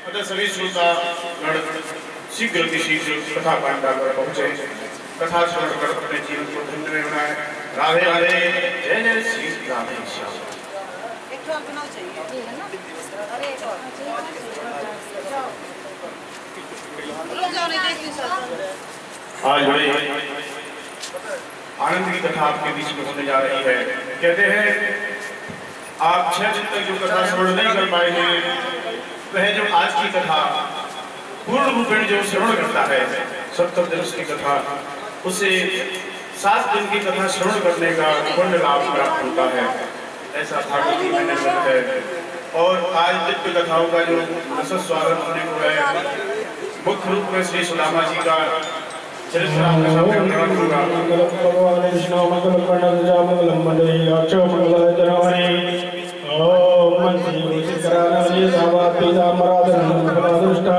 अतः सभी श्रोता गण शीघ्र की शीघ्र कथा पांडा पर पहुँचे। कथा श्रवण कर अपने जीवन को धन्य में बनाए। राधे राधे जय जय श्री राधे श्याम। एक ठो अपना चाहिए। अरे एक और। रुक जाओ। नहीं देख ली सर आज बड़े आनंद की कथा आपके बीच में होने जा रही है। कहते हैं आप छह दिन तक जो कथा श्रवण नहीं कर पाएँगे। वह जो आज की कथा, पूर्ण रूपेण जो श्रवण करता है सत्तर दिवस की कथा, उसे सात दिन की कथा श्रवण करने का पुण्य लाभ प्राप्त होता है। ऐसा भागवत जी में निर्मित है। और आज दिव्य कथाओं का जो स्वागत होने को है, मुख्य रूप में श्री सुदामा जी का चरित्र आपके सामने प्रकट होगा। मंगलम भगवान विष्णु मंगलम प्रणव मंगलम मंडली अक्षो मंगलाय धनवने ओम दावा पीतामराधन मंगलादृष्टा